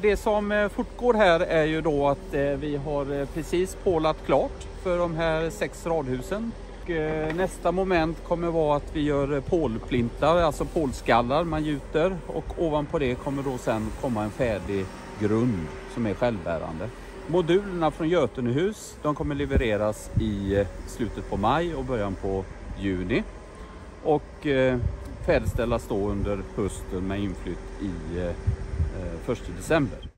Det som eh, fortgår här är ju då att eh, vi har eh, precis pålat klart för de här sex radhusen. Och nästa moment kommer vara att vi gör pålplintar, alltså pålskallar man gjuter och ovanpå det kommer då sen komma en färdig grund som är självbärande. Modulerna från Götenehus de kommer levereras i slutet på maj och början på juni och färdigställas då under hösten med inflytt i eh, eh, 1 december.